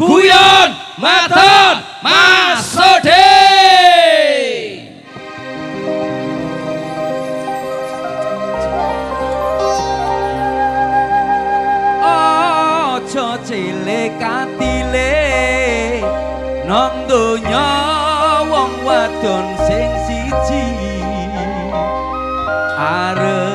Guyon Maton Mas Sode. Aja cilik katile nang donya wong wadon sing siji arep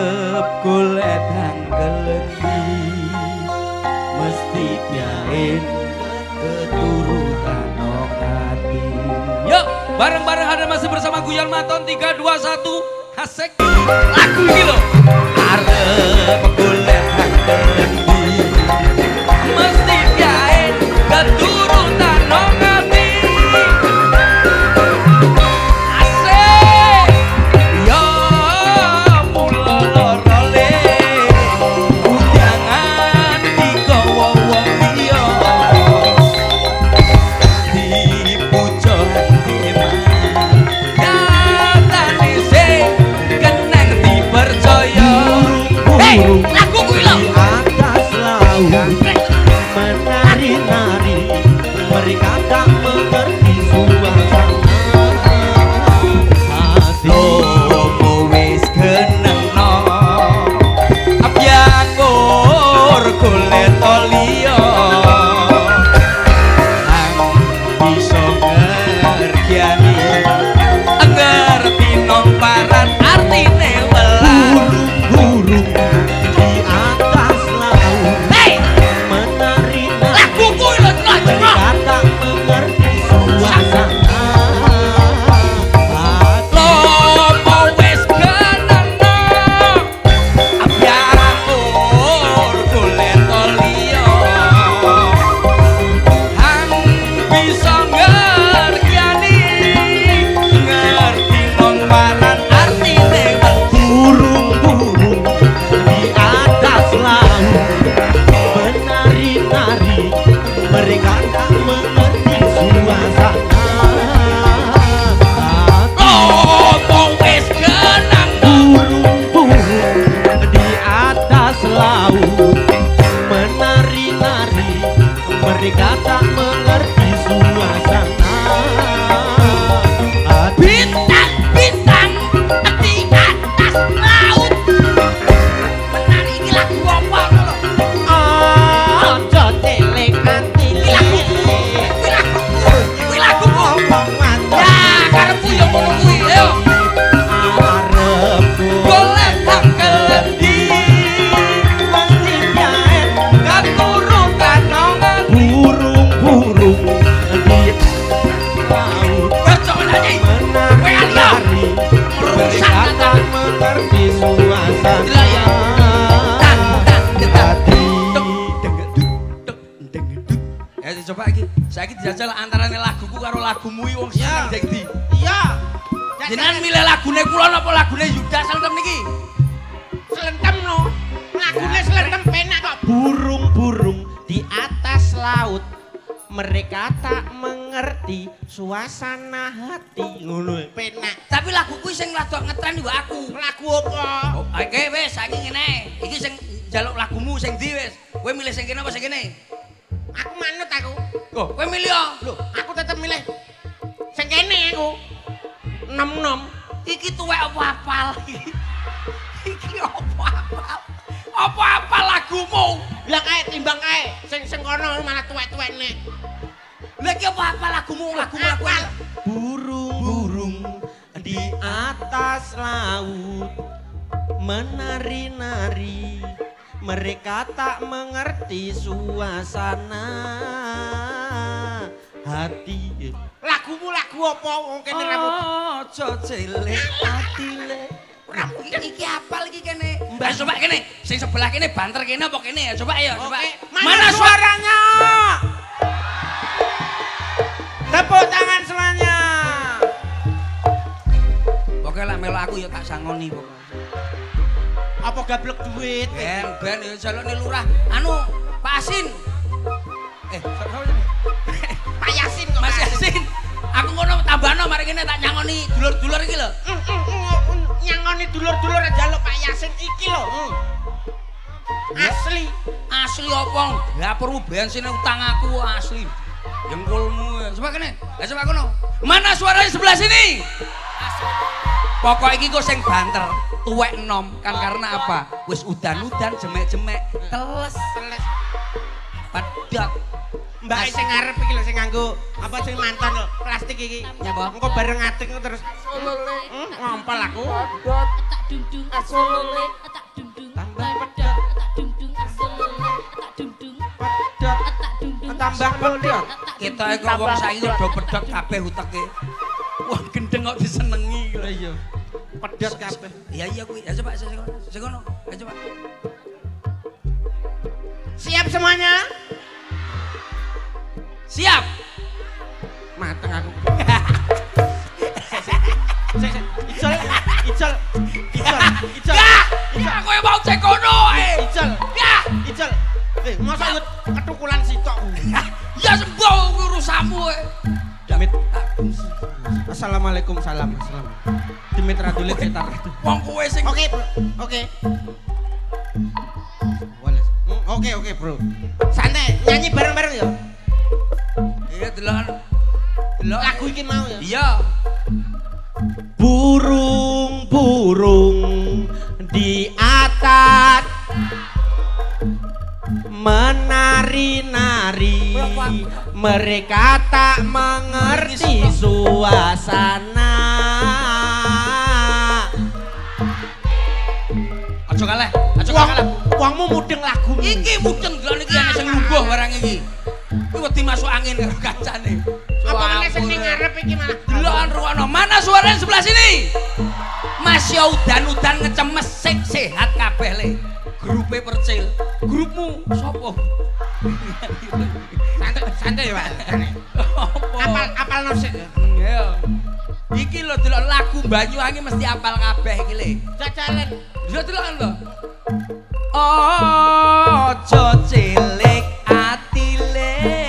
bareng-bareng ada masih bersama Guyon Maton 3 2 1. Hasek. Lagu ini loh. arep dangkelendi Mesti biain keturutan Iki tuwek apa apal iki? Iki apa apal? Apa apal lagumu? Lah kae timbang kae sing sing kono malah tuwek-tuwekne. Lah iki apa apal lagumu? Lagumu lagu Apal. burung-burung di atas laut menari-nari mereka tak mengerti suasana hati Lagumu lagu apa wong kene rambut? Aja cilik atile Rambut iki apal iki kene. Mbak coba kene, sing sebelah kene banter kene apa kene ya? Coba ayo, coba. Oke, mana suaranya? Tepuk tangan semuanya. Pokoke lek melu aku ya tak sangoni pokoke. Apa gablek duit? Ben ben ya jalukne lurah. Anu, Pak Asin. Eh, sapa Pak Yasin kok. Mas Yasin. Aku ngono tambahno mari kene tak nyangoni dulur-dulur iki lho. Mm, mm, mm, Nyangoni dulur-dulur aja lo Pak Yasin iki lho. mm. Asli. Asli apa? Dapurmu bensin utang aku asli. Jengkulmu. Coba kene. Lah coba kono. Mana suaranya sebelah sini? Pokok iki kok sing banter, tuwek enom kan karena apa? Wis udan-udan jemek-jemek, teles Teles. pedak. Mbak sing ngarep iki lho sing nganggo apa sing mantan lho, plastik iki. Nyapa? Engko bareng ngadeg terus Hmm, ngompol aku. tak dungdung asolole tak dungdung Tambah pedot tak dungdung asolole tak dungdung Pedot. tak dungdung Tambah pedot. Kita iku wong saiki do pedhot kabeh uteke. Wong gendeng kok disenengi. Lah iya. Pedot kabeh. Iya iya kuwi. Ya coba sing kono. Sing kono. Ya coba. Siap semuanya? Siap. Mateng aku. Sik, sik. Ijol, ijol, ijol, ijol. Ya, ya kowe mau cek kono ae. Ijol, Ya, ijol. Eh, masa ikut ketukulan sitok. ya sembuh urusanmu kowe. Damit. Assalamualaikum salam. Salam. Dimit radulit setar. Wong kowe sing Oke. Oke. Hmm, Oke, oke, Bro. Santai, nyanyi bareng-bareng ya. Delokan. Delok Lagu iki mau ya. Iya. Burung-burung di atas menari-nari mereka tak mengerti suasana Aja kalah, aja kalah. wongmu mudeng lagu. Iki mudeng delok iki ana sing lungguh barang iki. Wedi masuk angin karo kancane. Apa meneh sing ning ngarep iki malah. Delokan ruwono. Mana suaranya sebelah sini? Mas ya udan-udan ngecemes sik sehat kabeh le. Grupe percil. Grupmu sapa? Santai, santai ya, Pak. Apa? Apal apal nosik. Ya. Iki lho delok lagu Banyuwangi mesti apal kabeh iki le. Jajalen. Yo delokan lho. Ojo cilik atile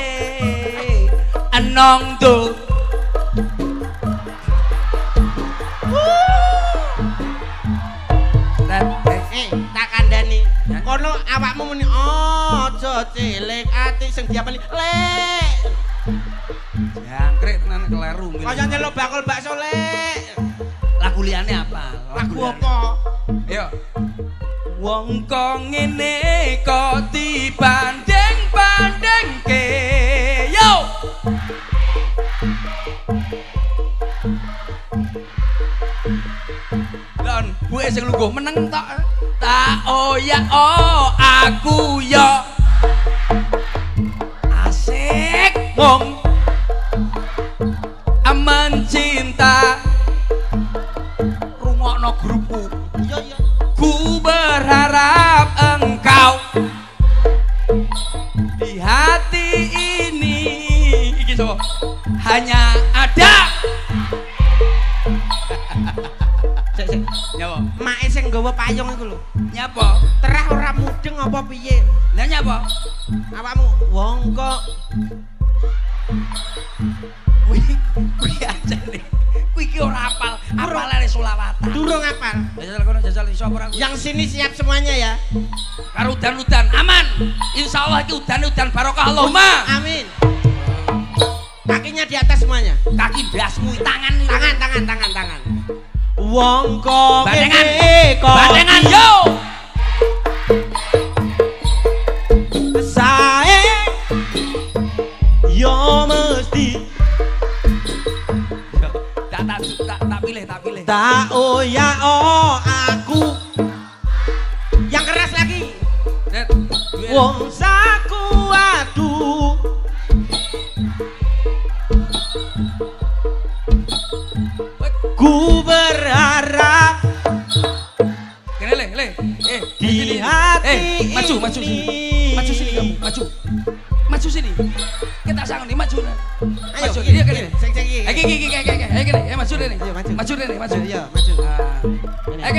enong do Eh, tak kandani. Ya. Kono awakmu muni aja cilik ati sing diapeli. Lek. Jangkrik tenan keleru Kaya nyeluk bakul bakso lek. Lagu liyane apa? Lagu apa? Ayo. Wong kok ngene kok dibanding-bandingke.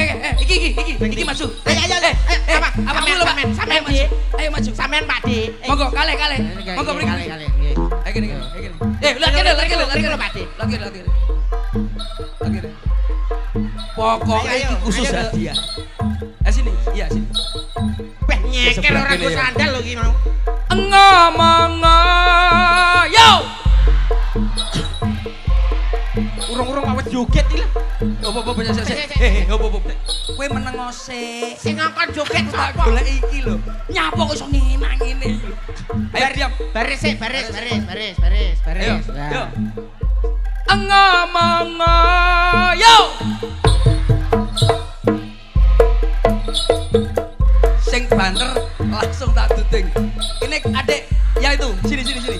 Eh, eh, iki, iki, iki, iki maju. Ayo, ayo, eh, ayo, eh, apa? apa Sampean, dulu, Pak? sampean, sampean, Ayo, maju. Ayo. Sampean Pak. Eh, Monggo, kale, kale. Kali, Monggo, kali, kali. Nggih. Eh, deh, lagi deh, lagi Riko, deh. Pak Dik. Deh. Pokoknya Ayo, iki khusus ayo, ayo. hadiah. Eh, sini. Iya, sini. Weh, nyeker kene sandal lho iki mau. ngomong Hop hop hop sik sik. Sik, sik. hop hop hop. Kowe meneng sik. Sing ngongkon joget Tak sapa? golek iki lho. Nyapa kok iso ngenak ngene iki. Ayo diam. Baris sik, baris, baris, baris, baris, baris. Ayo. Nah. Yo. Ngomong yo. Sing banter langsung tak duting. Ini adek yang itu. Sini sini sini.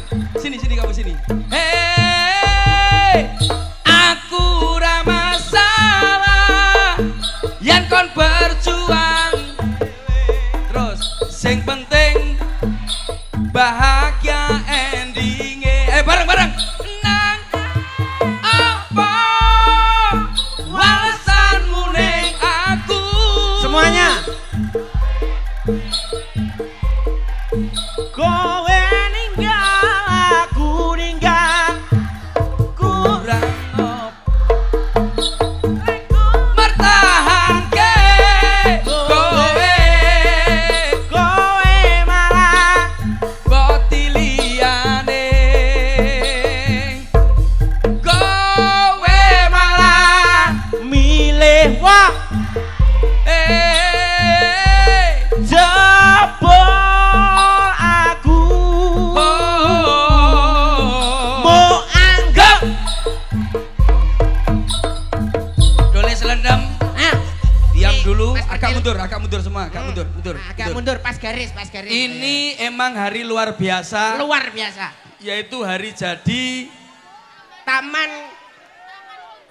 Mundur, agak mundur semua. Agak mundur, mundur. Nah, agak mundur pas garis, pas garis. Ini emang hari luar biasa, luar biasa. yaitu hari jadi Taman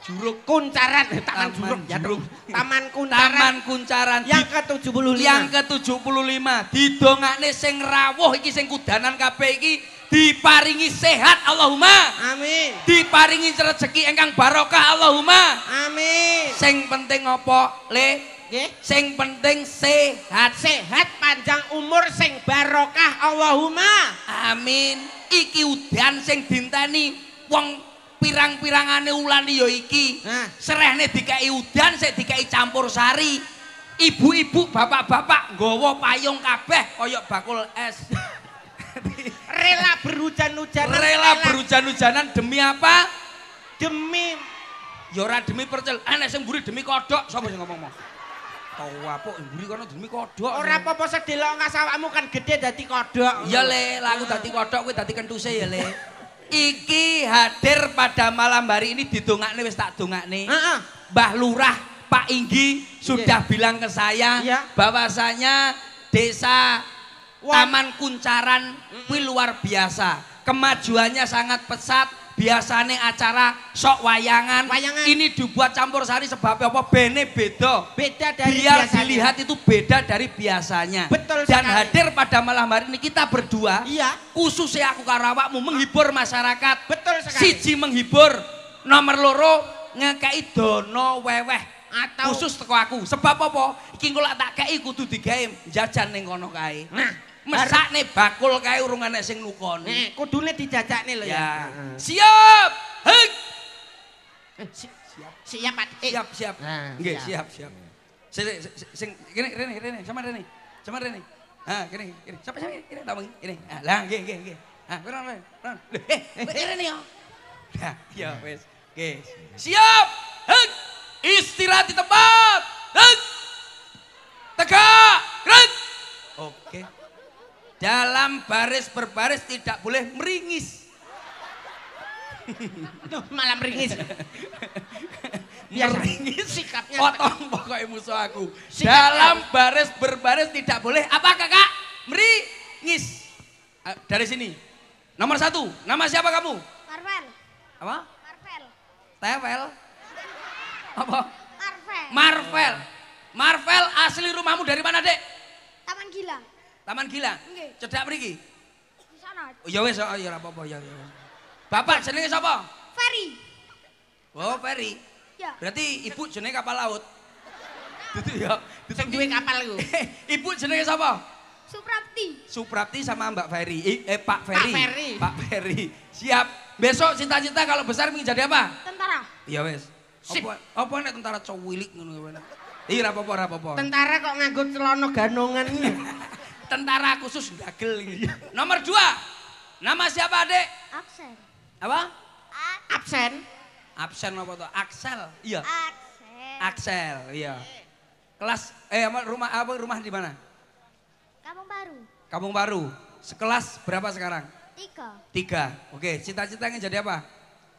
Juruk Kuncaran, Taman, Taman Juruk, ya Juruk. Taman Kuncaran Taman Kuncaran yang di- ke-75. yang ke-75 didongakne sing rawuh iki sing kudanan kabeh iki diparingi sehat Allahumma Amin. diparingi rezeki ingkang barokah Allahumma Amin. sing penting apa le Nggih. sing penting sehat Sehat panjang umur sing barokah Allahumma. Amin. Iki udan sing dinteni wong pirang-pirangane ulan ya iki. Nah. Serehne dikai udan sik dikai campur sari. Ibu-ibu, bapak-bapak nggawa payung kabeh kaya bakul es. Rela berhujan-hujanan. Rela berhujan-hujanan demi apa? demi Ya ora demi percel. Enek sing mburi demi kodok. Sapa sing ngomong? Tau apa mburi kono demi kodok. ora apa-apa sedelok ngasawakmu kan gede dadi kodok. Ya le, lah aku dadi kodok kowe dadi kentuse ya le. Iki hadir pada malam hari ini didongakne wis tak dongakne. Heeh. Mbah Lurah Pak Inggi sudah bilang ke saya Iya. bahwasanya desa Wah. Taman Kuncaran kuwi luar biasa. Kemajuannya sangat pesat. Biasanya acara sok wayangan. Wayangan. Ini dibuat campur sari sebab apa? Bene beda. Beda dari Biar biasanya. dilihat itu beda dari biasanya. Betul Dan sekali. hadir pada malam hari ini kita berdua. Iya. Khususnya aku karawakmu menghibur masyarakat. Betul sekali. Siji menghibur. Nomor loro ngekei dono weweh. Atau- khusus teko aku. Sebab apa? Iki engko lak tak kei kudu digawe jajan ning kono kae. Nah, mesakne bakul kae urung enek sing nukoni. Nih, kudune dijajakne lho ya. Ya. Siap. Hek. Eh, si- Siap, Pak. Eh, Siap, siap. Nah, Nggih, siap. siap, siap. Sing sing kene rene rene sama rene. Sama rene. Ah, kene kene. Sampai sampai kene tak bengi. Kene. Ah, lah nggih nggih nggih. Ah, kono. Lho, Eh, eh rene yo. Nah, ya wis. Oke. Siap. Hek. Istirahat di tempat. Hek. Tegak. Hek. Oke. Dalam baris berbaris tidak boleh meringis. Tuh, malam ringis. Biasa. Meringis Sikapnya potong pokoknya musuh aku. Sikapnya. Dalam baris berbaris tidak boleh apa kakak? Meringis. Ah, Dari sini. Nomor satu. Nama siapa kamu? Marvel. Apa? Marvel. Tevel. Apa? Marvel. Marvel. Marvel asli rumahmu dari mana dek? Taman Gilang. Taman Gila. Nggih. Cedak mriki. Di sana. Oh, ya wis, oh, ya ora apa-apa ya. ya. Bapak jenenge sapa? Ferry. Oh, Ferry. Ya. Berarti ibu jenenge kapal laut. Dudu ya. sing duwe kapal iku. ibu jenenge sapa? Suprapti. Suprapti sama Mbak Ferry. Eh, eh, Pak Ferry. Ferry. Pak Ferry. Siap. Besok cita-cita kalau besar ingin jadi apa? Tentara. Iya wes. Sip. Apa apa nek tentara cowilik ngono kuwi. Iya ora apa-apa, ora apa-apa. Tentara kok nganggo celana ganongan. Tentara khusus dagel ini. Nomor dua. Nama siapa adek? Aksen. Apa? A Absen. Absen apa tuh? Axel. Iya. Aksen. Axel, iya. Kelas eh rumah apa rumah di mana? Kampung Baru. Kampung Baru. Sekelas berapa sekarang? Tiga. Tiga. Oke, cita-cita ingin jadi apa?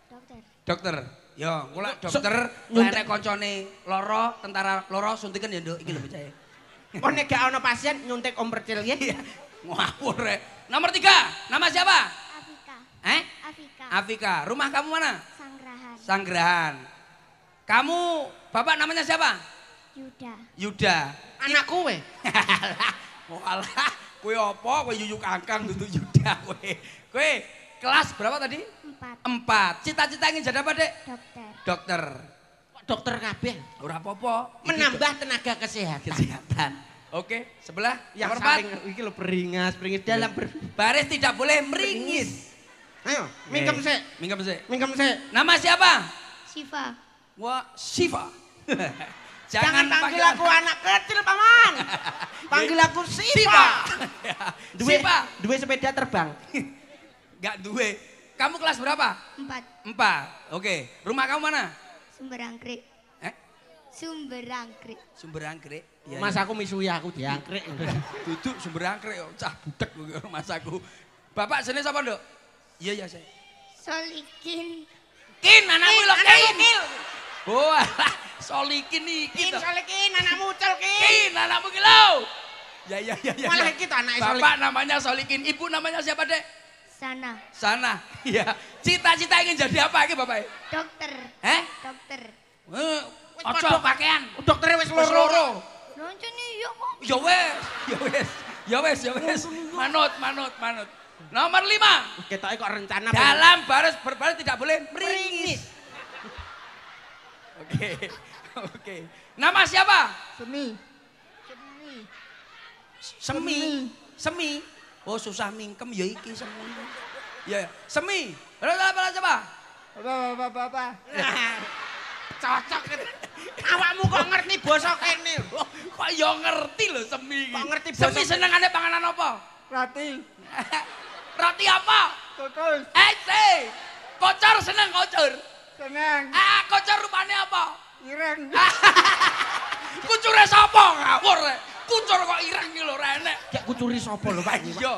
Dokter. Dokter. Yo, kula So- dokter, nyuntik- nek koncone loro, tentara loro suntikan ya, Nduk. Iki lho percaya. Kok nek gak ono pasien nyuntik om percil ya? Ngawur rek. Nomor tiga, nama siapa? Afika. Eh? Afika. Afika. Rumah kamu mana? Sangrahan. Sanggerahan. Kamu, bapak namanya siapa? Yuda. Yuda. Anak kowe. Walah, kue apa? Kue yuyuk kangkang duduk Yuda kue. Kue kelas berapa tadi? Empat. Empat. Cita-cita ingin jadi apa, Dek? Dokter. Dokter. Dokter kabeh Ora apa-apa. Iki menambah tenaga kesehatan. kesehatan. Oke, sebelah Yang nomor empat. samping iki lho beringas, beringis dalam ber... Baris tidak boleh meringis. Ayo, mingkem sik. Mingkem sih. Mingkem sik. Nama siapa? Siva. Wah, Siva. Jangan, panggil aku anak kecil, Paman. panggil aku Siva. Siva. Duwe, Siva. duwe sepeda terbang. Gak duwe. Kamu kelas berapa? Empat. Empat. Oke. Rumah kamu mana? Sumber angkrik. Eh? Sumber angkrik. Sumber anggrek. Iya, Mas aku misui aku diangkrek. Duduk sumber anggrek yo. Cah budek mas aku. Bapak sini siapa, Nduk? Iya, iya, saya. Solikin. Kin, anakmu lho, anakmu, Kin. Kin. Oh, alah, solikin iki Kin to. solekin anakmu ucul kin. Kin, anakmu ki lho. Ya, ya, ya, ya. Malah ya. kita anak Bapak namanya Solikin, ibu namanya siapa, Dek? Sana. Sana. Iya. Cita-cita ingin jadi apa iki, Bapak? Dokter. Eh? Dokter. Eh, Wis Ojo pakaian. Dokternya wis Wis loro. Loncen iya kok. Ya wes, ya wes, ya wes, ya wes. Manut, manut, manut. Nomor lima. Ketoke kok rencana Dalam baris berbaris tidak boleh meringis. Oke, oke. Nama siapa? Seni. Semi. Semi. Oh susah mingkem ya iki semi. Ya, semi. Berapa coba? Apa-apa. Cocok kan. Awakmu kok ngerti basa kene? Kok ya ngerti lho semi iki. Kok ngerti Semi basa- senengane panganan apa? Rati. Roti apa? Kukus. Eh, si. Kocor seneng kocor. Seneng. Ah, kocor rupane apa? Ireng. Kucure sapa ngawur rek? Kucur kok ireng iki lho renek. Gak kucuri sapa lho, Pak? Iya.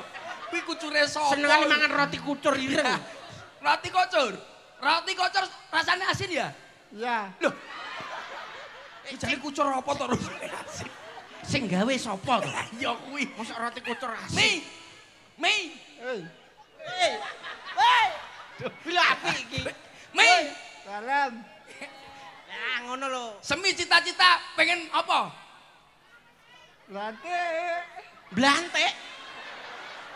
Kuwi kucure sapa? Senengane mangan roti kucur ireng. Roti kocor. Roti kocor rasanya asin ya? Iya. Loh. Eh, jadi kucur apa to rupane asin? Sing gawe sapa to? Ya kuwi. Mosok roti kucur asin. Mi. Mi. Hei. Hei. Hei. Bila api iki. Mi. Salam. Nah, ngono lho. Semi cita-cita pengen apa? Blante. Blantik.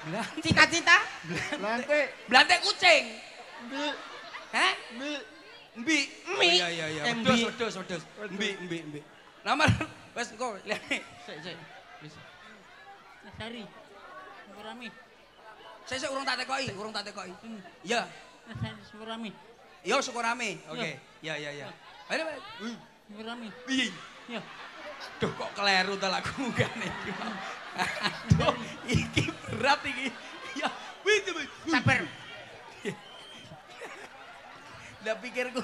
Blante. Cita-cita. Blantik. Blantik kucing. Mbi. Hah? Mbi. Mbi. Mi. Oh, iya, iya, iya. Wedus, wedus, wedus. Mbi mbi mbi. Nama, wis engko lihat nih. Sek, sek. Mas Murami. Saya sih urung tak tekoki, urung tak tekoki. Hmm. Iya. Mas Murami. Yo, syukur Oke. Iya, iya, iya. Ayo, ayo. Murami. Iya. Iya. Ya. Duh kok keliru ta lagu gane iki. Aduh, iki berat iki. Ya, wih tuh. wih. Sabar. Lah pikirku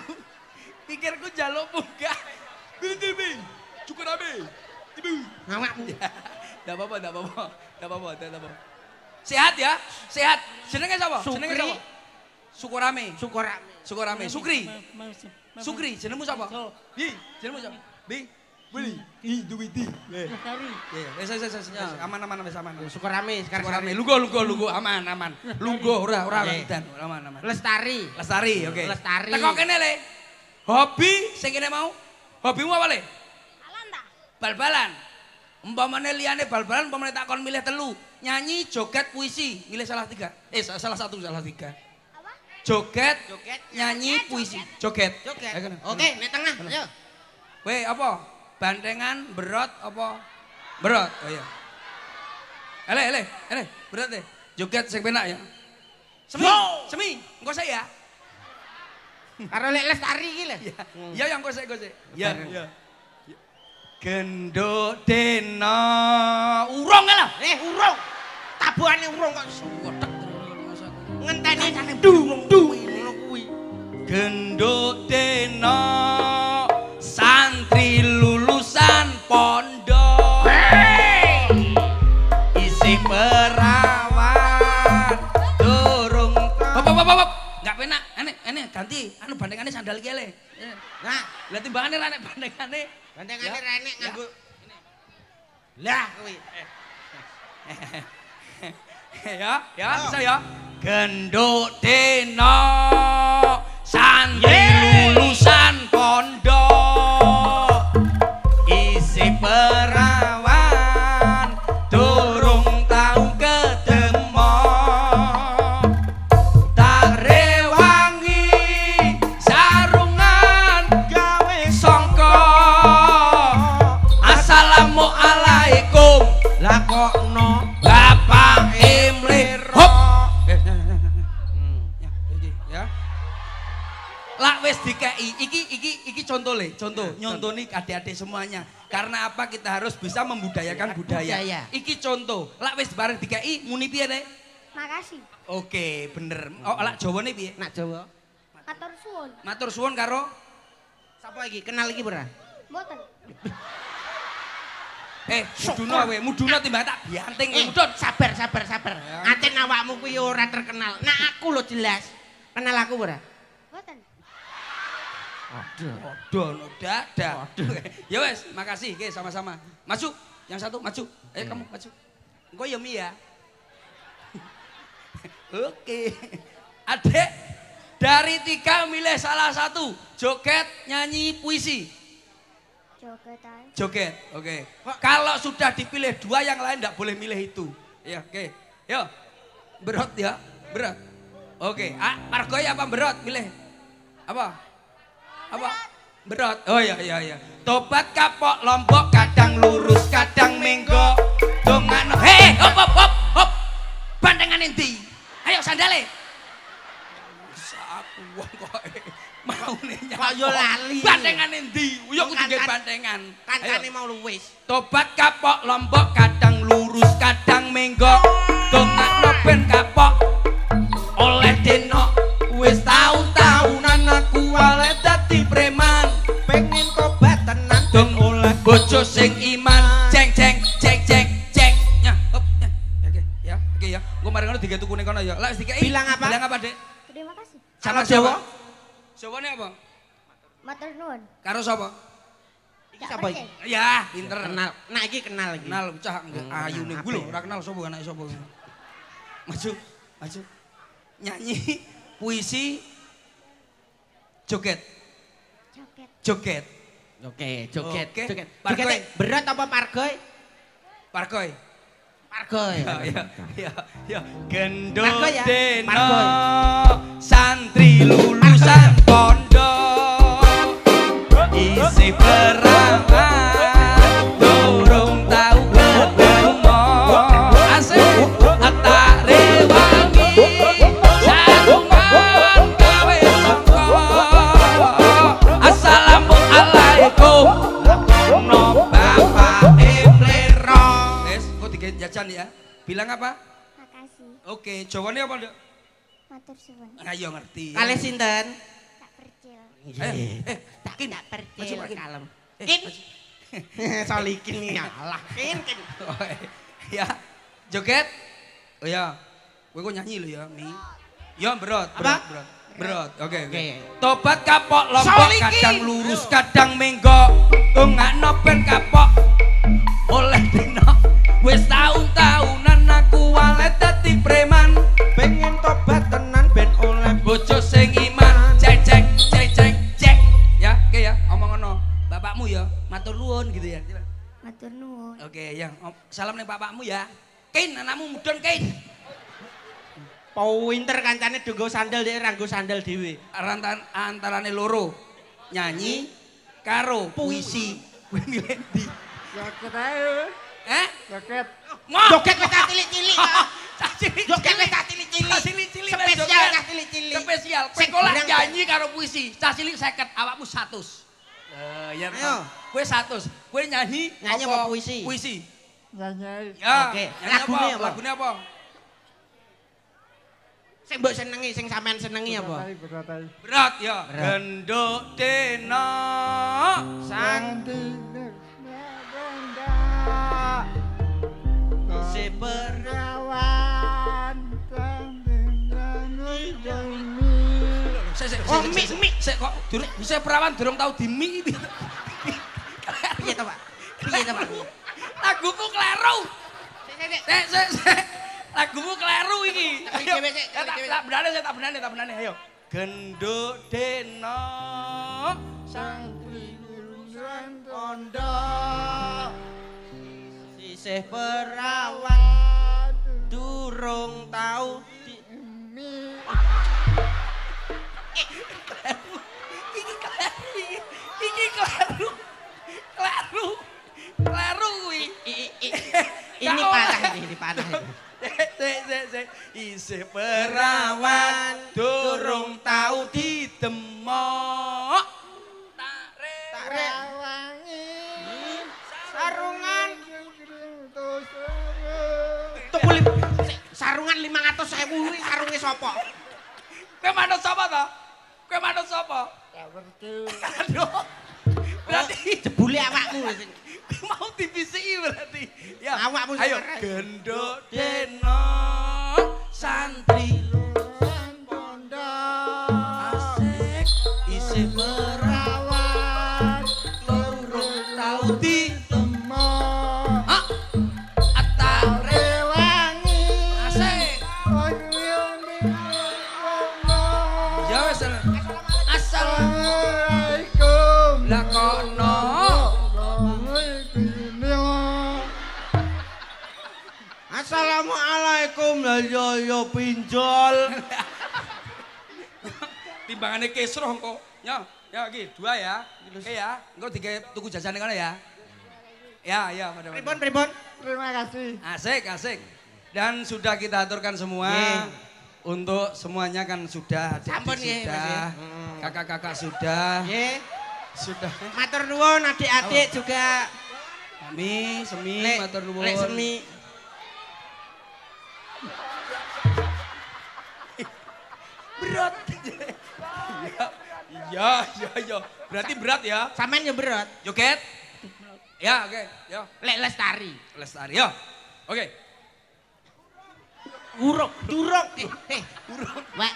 pikirku jaluk munggah. Wih tuh, wih. Syukur rame. Ibu. Ngawakmu. Enggak apa-apa, enggak apa-apa. Enggak apa-apa, enggak apa-apa. Sehat ya? Sehat. Jenenge sapa? Jenenge Sukri. sapa? Syukurame. Syukurame. Syukurame. Sukri. Sukri, jenengmu sapa? So. Bi, jenengmu sapa? Bi. Beli. I duwiti. Eh. Sari. Ya, wes wes wes wes. aman aman wes aman. Syukurame sekarang Syukurame. Lugo lugo lugo aman aman. Lugo ora ora edan, aman aman. Lestari. Lestari, oke. Lestari. Teko kene le. Hobi sing kene mau. Hobimu apa le? Alanda. Bal-balan. Umpamane liyane bal-balan umpamane takon milih telu, nyanyi, joget, puisi, milih salah tiga. Eh sa- salah satu, salah tiga. Apa? Joget, Joget. nyanyi, puisi, joget. Joget. Oke, nek tengah. Ayo. Weh, apa? Bandengan, berot, apa? Berot, oh iya. Ele, ele, ele, berot deh. Joget sing penak ya. Semi, Yo! semi, engko saya. Karo lek lestari iki lho. Ya, ya yang kau saya, kau saya. Ya, ya. Gendut dena urung lah. Eh, urung. Tabuhane urung kok Kotak ngenteni dung dung ngono kuwi. Gendut dena pondok. Hey! isi perawan turung. Bapak bapak bab nggak penak ane ane ganti. Anu bandengane sandal kele nah lihat timbangane rane bandengane. Bandengane ya. rane ya. nganggo lah kuwi. Ya ya oh. bisa ya. Genduk dino santri lulusan pondok. Wis dikei, iki iki iki contoh le, contoh nyontoni adik-adik semuanya. Karena apa kita harus bisa membudayakan budaya. Budaya. Iki contoh. Lah wis bareng dikei muni piye nek? Makasih. Oke, bener. Oh, lah Jawane piye? nak Jawa. Matur suwun. Matur suwun karo Sapa iki? Kenal iki ora? Mboten. eh muduna we, muduna timbang tak bianting Eh, mudun. sabar, sabar, sabar. Ya. Aten awakmu kuwi ora terkenal. Nah aku lo jelas. Kenal aku ora? Mboten. Aduh. Don, dadah. ya wes, makasih. Oke, sama-sama. Maju, yang satu maju. Eh, kamu maju. Engko ya Mi ya. Oke. Adek, dari tiga milih salah satu. Joget, nyanyi, puisi. Joget ae. Joget, oke. Kalau sudah dipilih dua, yang lain tidak boleh milih itu. Ya, oke. Yo, berat ya, berat. Oke, ah, Margoy apa berat? Milih apa? Apa? Berat. Oh iya iya iya. Tobat kapok lombok kadang lurus kadang menggok. Dongano. Hei, hop hop hop hop. Bandengan endi? Ayo sandale. Saku wong kok mau nih Kok yo lali? Bandengan endi? Yo kudu nggih bandengan. Kancane mau luwes. Tobat kapok lombok kadang lurus kadang menggok. Dongano ben kapok bojo sing iman jeng jeng jeng jeng jeng ya hop ya oke ya oke ya gua mari ngono digawe tukune kono ya wis dikei Bilang apa? bilang apa dek Terima kasih. sama Jawa? Jawane apa Matur nuwun. karo sapa Iki sapa iki? ya pinter Kenal. Nah iki kenal iki. kenal cah enggak ayu nih apa gue lho ya? ora kenal sapa anake sapa maju maju nyanyi puisi joget Joget. joget Oke, joget, Oke. joget. Jogetnya berat apa pargoy? parkoy Pargoy. ya ya ya ya gendut Parkoy ya, deno parkoy. santri lulusan pondok isi perangan jajan ya bilang apa Makasih. oke jawabannya apa Dek? Matur suwun. ayo ngerti Kalih sinten? Tak percil. Ayo, eh, tak tak percil Maju, Kin. kalem. Eh, Kin. Solikin ngalah. Kin, kin. Oh, eh, ya joget oh ya gue kok nyanyi lo ya mi ya berat berat Apa? berat berat oke oke Oke. tobat kapok lombok Soliki. kadang lurus kadang menggok tungak nopen kapok oleh dino wis tahun-tahunan aku walet dadi preman Pengen tobat tenan ben oleh bojo sing iman cek cek cek cek cek ya oke ya omong ngono bapakmu ya matur nuwun gitu ya Matur nuwun. Oke, ya. Om, Salam nih bapakmu ya. Kain, anakmu mudon kain. Pinter kancane donggo sandal dhek ranggo sandal dhewe. Rantan antarane loro. Nyanyi karo puisi. Kuwi milih ndi? Joget ae. Eh? Joget. Mau. Joget wis tak cilik-cilik wis tak cilik-cilik. Cilik-cilik Spesial cah cilik-cilik. Spesial. Sekolah nyanyi karo puisi. Cah cilik 50, awakmu 100. Eh, ya. Ayo. Kowe 100. Kowe nyanyi Nyanyi apa puisi? Puisi. Nyanyi. Ya. Oke. Nyanyi Lagune apa? Lagune apa? Sing mbok senengi, sing sampean senengi apa? berat. Berat ya. Berat. Genduk dena. Sang Perawan sik. Oh, sik, mie, sik, kok durung bisa perawan durung tau di iki. Piye to, Pak? Piye to, Pak? Lagumu kleru. Sik, sik, sik. Lagumu kleru iki. Tak Ayo. benane, sik, tak benane, tak benane. Ayo. Genduk deno Santri lulusan Pondok sisih perawan durung tau di iki kleru iki. Kleru. Kleru. Kuwi. Ini ini, ini. Isih perawan durung tau didemok. Sarungan 500.000 kuwi sarunge sapa? Kowe manut sapa to? Kowe manut sapa? tak ngerti Aduh. Berarti jebule awakmu sing mau dibisiki berarti. Ya. Awakmu sing Ayo gendok deno santri lulusan pondok asik isih Assalamualaikum lah yo yo pinjol. Timbangane kesroh engko. Ya, ya iki dua ya. Oke ya. Engko dike tuku jajane kono ya. Ya, ya, pada Pripun pripun? Terima kasih. Asik, asik. Dan sudah kita aturkan semua. Nggih. Untuk semuanya kan sudah, Sampun sudah, ya. Hmm. kakak-kakak sudah, Nggih. sudah. Matur nuwun adik-adik juga. Kami, semi, matur nuwun. Lek semi. Berat. Iya, iya, iya. Berarti berat ya. Sampean yo berat. Joget. Ya, oke. Yo, Lek lestari. lestari. Yo. Oke. Uruk, duruk. Eh, eh, uruk. Wak.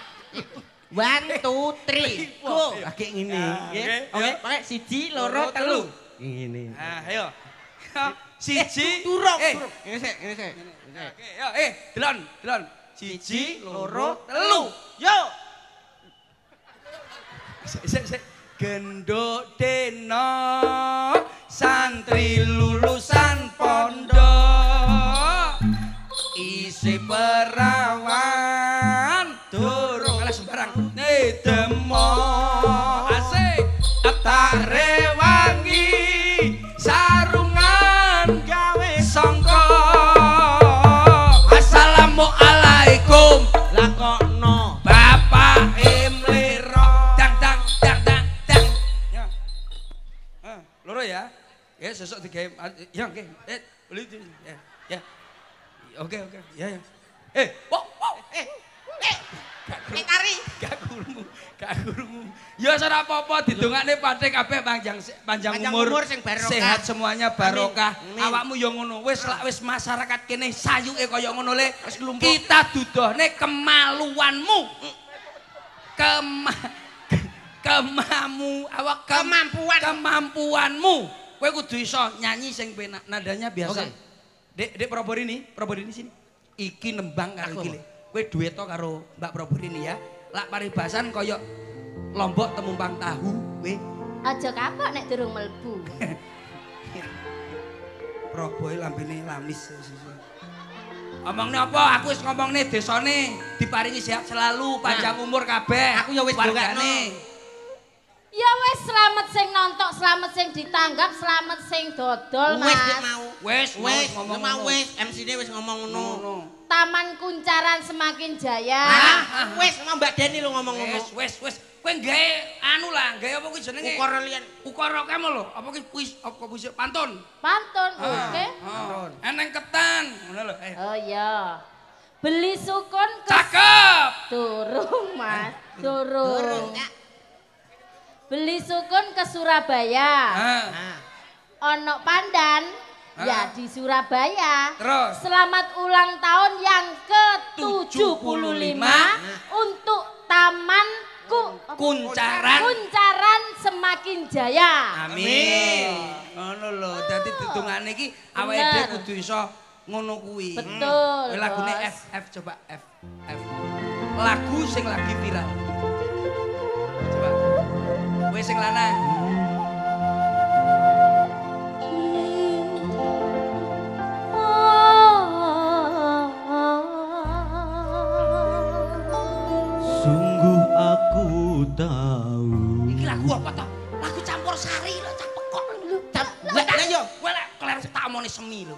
One, two, three, go. Ayo. Oke ngene. Ya, oke, Oke, ya. pakai siji, Loro, telu. Ngene. Nah, ayo. Siji, eh, duruk. Ngene sik, ngene sik. ngene sik. Oke, yo, eh, delon, delon. Siji, loro, telu. telu. Yo. Sik, sik, sik. Gendok deno santri lulusan pondok isi perawan Ya sesuk digawe ya nggih. Eh, ya. Ya. Oke oke. Ya ya. Eh, wow, wow. Eh, eh. Nek tari. Gak kurungu, gak kurungu. Ya ora apa-apa didongakne pate kabeh panjang panjang, Panjang umur, umur sing barokah. sehat semuanya barokah. Awakmu yo ngono. Wis lak wis masyarakat kene sayuke kaya ngono le. Kita dudohne kemaluanmu. Kema kemamu awak kem- Kemampuan. kemampuanmu. Kowe kudu iso nyanyi sing penak nadanya biasa. Oke. Dek, Dek Proborini, Proborini sini. Iki nembang karo iki le. Kowe dueto karo Mbak Proborini ya. Lak paribasan kaya lombok temumpang tahu, kowe Aja kapok nek durung mlebu. Proboy lambene lamis. Omongne apa? Aku wis ngomongne desane diparingi sehat selalu, panjang umur kabeh. Aku ya wis Wargane. Ya wis slamet sing nontok, slamet sing ditanggap, slamet sing dodol, Wis Mas. mau. Wis, Wis, ngomong mau wis. MC-ne wis ngomong ngono. Taman Kuncaran semakin jaya. Ah, wis mau Mbak Deni lu ngomong ngono. Wis, wis, wis. Kowe gawe anu lah, gawe apa kuwi jenenge? Ukara liyan. Ukara kemo lho. Apa kuwi kuis apa kuis pantun? Pantun, Ah, oke. ah. Eneng ketan, ngono lho. Eh. Oh iya. Beli sukun ke Cakep. Durung, Mas. Durung. Durung, ya. Beli sukun ke Surabaya. Ah, Ah. Ono pandan Ah. ya di Surabaya. Terus? Selamat ulang tahun yang ke-75 75. untuk tamanku. Kuncaran kuncaran semakin jaya. amin ngono lho dadi dudungane iki awake dhewe kudu iso ngono kuwi Betul, Hmm. lagune. F F coba F F lagu sing lagi viral kowe sing lanang Sungguh aku tahu iki lagu apa to lagu campur sari lho cah pekok Lah lah yo. Kowe lek kleru tak omongne semi lho.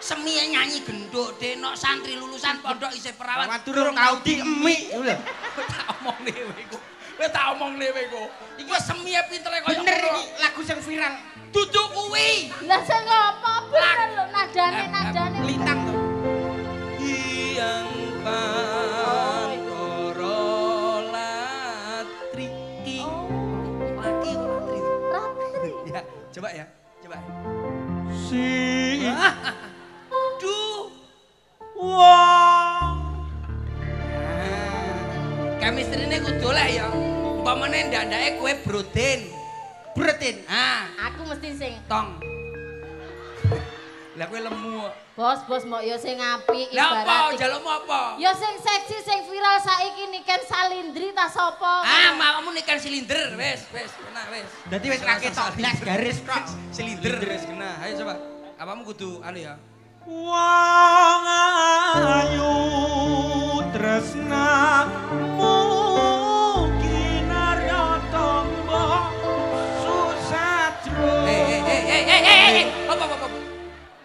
Semi nyanyi genduk, denok santri lulusan pondok isih perawan. Perawan durung tau diemik lho. tak omongne kowe iku. Kowe tak omongne kowe iku. Iki wis semi pintere kaya Bener iki lagu sing viral. Duduk kuwi. Lah sing apa bener lho nadane nadane. Lintang to. Yang pantoro latri. Laki kok latri. Ratri. Ya, coba ya. Coba. Si Duh. wong Chemistry-ne kudu lah ya. Umpamane ndandake kowe broden. Bretin. Ah, Aku mesti sing tong. Lah kowe lemu. bos bos mbok yo sing apik Lah apa? ibarat. Jalukmu apa? Yo sing seksi sing viral saiki niken salindri ta sapa? Ah, mamamu nikan silinder, wes, wes, kena, wes. Dadi wis ra ketok blas garis kok. Silinder, wes kena. Ayo coba. Apamu kudu anu ya. wong ayu tresnamu eh, apa, apa, apa.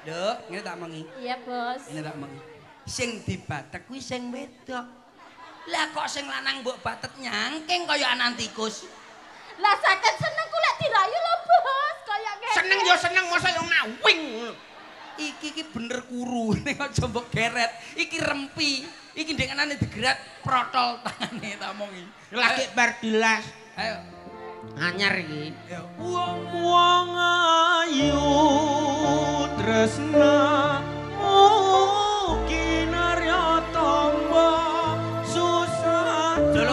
Dek, ini tak mengi. Iya bos. Ini tak mengi. Sing dibatek kuwi sing wedok. Lah kok sing lanang mbok batet nyangking kaya anak tikus. Lah sakit seneng ku lek dirayu lho bos. Kaya ngene. Seneng yo seneng masa yo ngawing. Iki iki bener kuru ning aja mbok geret. Iki rempi. Iki ndenganane digerat protol tangane tak omongi. Lagi bar dilas. Ayo. anyar iki. Wong wong ayu tresna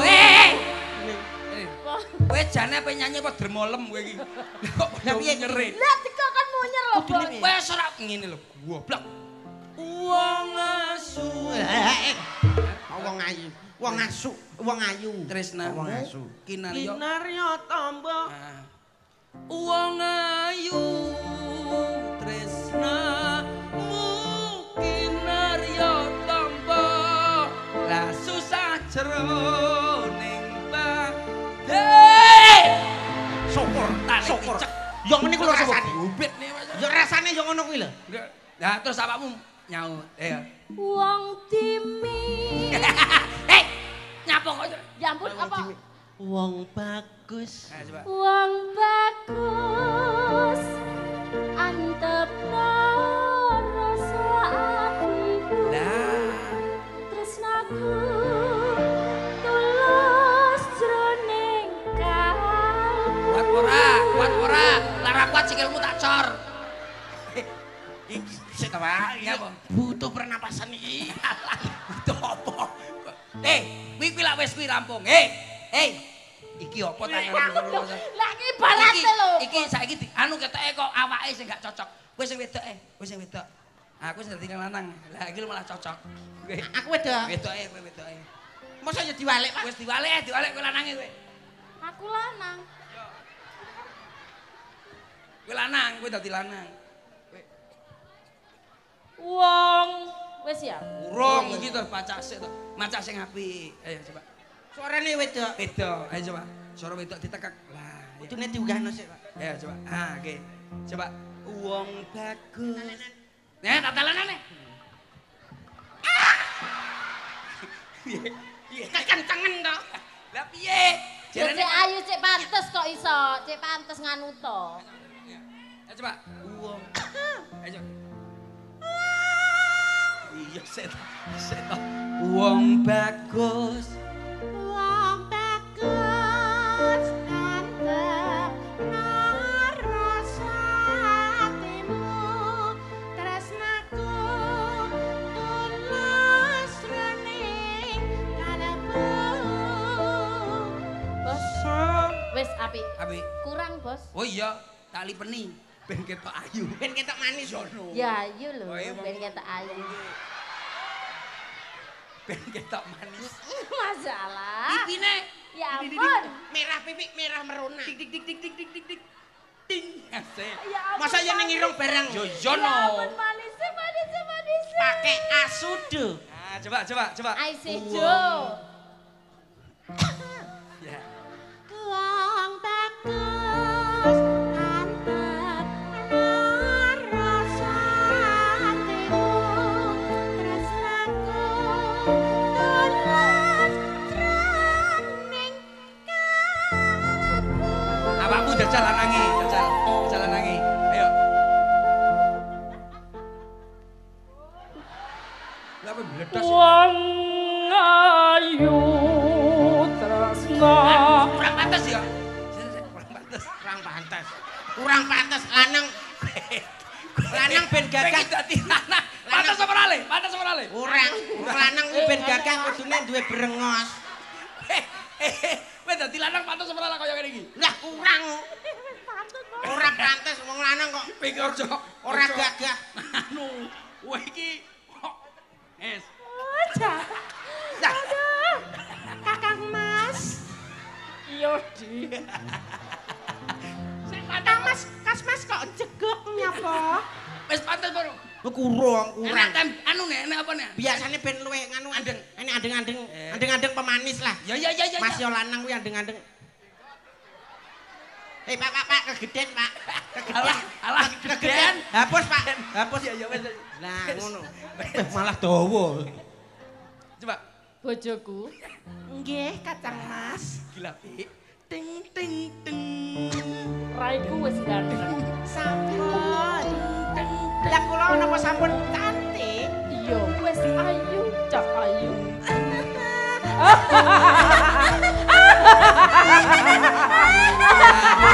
eh, eh. jane pe nyanyi apa dermolem kowe iki? Kok piye nyeri lah dikakon munyer lho bos. wis ora ngene lho goblok. Wong asu. Eh, wong ayu. Wong asu, wong ayu. Tresna. Wong asu. Kinaryo. kinarya tombo Ah. Wong ayu tresna kinarya tampa lah susah jroning badhe Syukur, Tali syukur. picek. Yo ngene ku lho rasane. Ubit nih Mas. Yo rasane yo ngono kuwi lho. Nah, terus awakmu nyaut. Eh. Wong timi. Ya ampun apa? Wong bagus. Nah. Wong bagus antepno rasa atiku Lah, tresnaku tulus jroning kalbu kuat ora? Kuat ora? Lara kuat sikilmu tak cor. Sik ta. Nyapa? Butuh pernapasan iki. Itu apa? Eh, kuwi kuwi lak wis kuwi rampung. Hei, hei. Iki apa tanganmu? Lah iki balate lho. Iki saiki di, anu ketoke kok awake sing gak cocok. Kowe sing wedok eh, kowe sing wedok. Aku sing dadi lanang. Lah iki malah cocok. Aku wedok. wedoke, kowe wedoke. Masa yo diwalik, Pak? Wis diwalek, diwalek kowe lanange kowe. Aku lanang. Kowe lanang, kowe dadi lanang. Wong wis ya. Urung iki to pacak sik to. Macak sing apik. Ayo coba. Suarane wedok. Wedok, ayo coba. Suara wedok ditekek. Lah, ya. Kudune diunggahno sik, Pak. Ayo coba. Ah, oke. Coba. Wong bagus. Nih, tatalanane. Kekencengen to. Lah piye? Ya Jarane ayu cek pantes kok iso, cek pantes nganu to. Ayo coba. Wong. Iya, set. Set. Wong bagus. Wong bagus antep narasa atimu tresnaku tulus rening kalbu Apik. Apik. Kurang, Bos. Oh iya, tak lipeni ben ketok ayu. Ben ketok manis. Ya, ayo lho, Oh, iya, ben ketok ayu. ben ketok manis. Masalah. Pipine. Ya ampun. Merah pipi, merah merona. Dik dik dik dik dik dik dik dik. Ting. Ya ampun. Masa yen ning irung bareng. Yo yo no. Ya ampun manis, manis, manis. Pakai asu. Nah, coba coba coba. Ice wow. Jajal. Lanange. Ayo. Bledas? Wong ayu tresna Kurang pantes ya. Kurang pantas. Kurang pantas lanang. Lanang ben Gagah dadi lanang. Pantes apa ora le? Pantes apa ora le? Kurang. Lanang ben gagah kudune duwe brengos. Wes dadi lanang pantes apa ora kaya ngene iki? Lah kurang. Ora pantas wong lanang Pikir ojo. ora gagah. Anu, kowe iki Es. Lah, kakang mas iya di kakang mas kas mas kok jegok nyapa Wes pantes baru. kurang, Enak kurang. anu nek enak apa nek? Biasane ben luwe nganu Andeng. Ini andeng-andeng, Eh. andeng-andeng pemanis lah. Ya ya ya ya. Mas ya. yo lanang kuwi andeng-andeng. Eh, Pak, Pak, Pak, kegeden, Pak. Hapus, Pak. Hapus. Ya ya wes. Lah, ngono. Eh, malah dawa. Coba. Bojoku. nggih kacang mas Gila pi. Ting ting ting. raiku wis ganteng sampun lah kula napa sampun cantik iya wis ayu cak ayu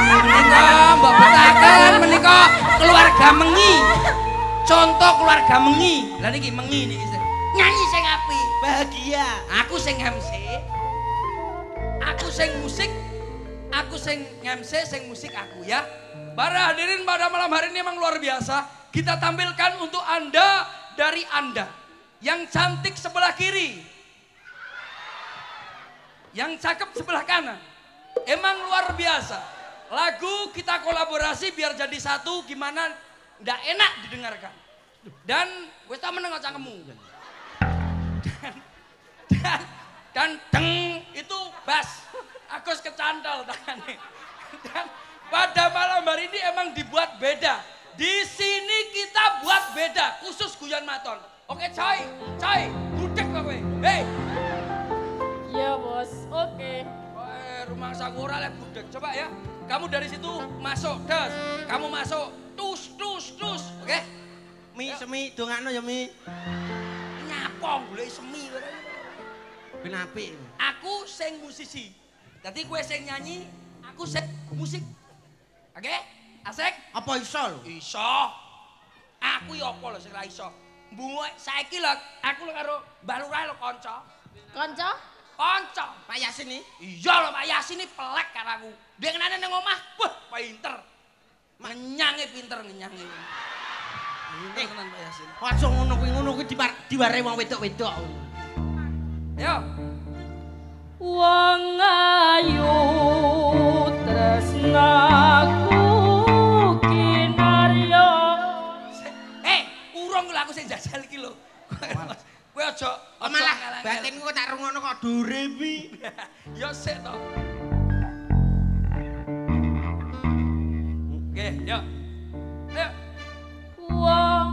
Menika mbok betaken menika keluarga mengi. Contoh keluarga mengi. Lah niki mengi niki. Nyanyi sing apik. Bahagia. Aku sing MC. Aku sing musik. Aku sing MC, sing musik aku ya. Para hadirin pada malam hari ini memang luar biasa. Kita tampilkan untuk Anda dari Anda. Yang cantik sebelah kiri. Yang cakep sebelah kanan. Emang luar biasa. Lagu kita kolaborasi biar jadi satu gimana ndak enak didengarkan. Dan wis tak meneng cangkemmu. Dan, dan, dan deng itu bass. Agus kecantol. Dan pada malam hari ini emang dibuat beda. Di sini kita buat beda, khusus guyon maton. Oke, coy, coy, kok kowe. Hei, Rumah sakura lek budek. Coba ya. Kamu dari situ masuk, das. Kamu masuk, tus, tus, tus. Oke? Mi semi dongakno ya Mi. Nyapong golek semi. kowe. Ben apik. Aku sing musisi. Jadi gue sing nyanyi, aku sing musik. Oke? Asik? Apa iso lho? Iso. Aku ya apa lho sing ra iso. Mbok saiki lho aku lho karo Mbah Lurah lho kanca. Kanca? Kanca. Pak Yasin iki. Iya lho Pak Yasin ini pelek karo aku. Dia kenane ning omah, wah pinter. Ngenyange pinter ngenyange. Pinter tenan Pak Yasin. Aja ngono kuwi ngono kuwi diwar diware wong wedok-wedok. Yo, wong ayu tresnaku kinarya eh urung lho aku sing jajal iki lho. Kowe aja malah batinku kok tak rungokno kok dore mi. Yo sik to. Oke, yo. Ayo, wong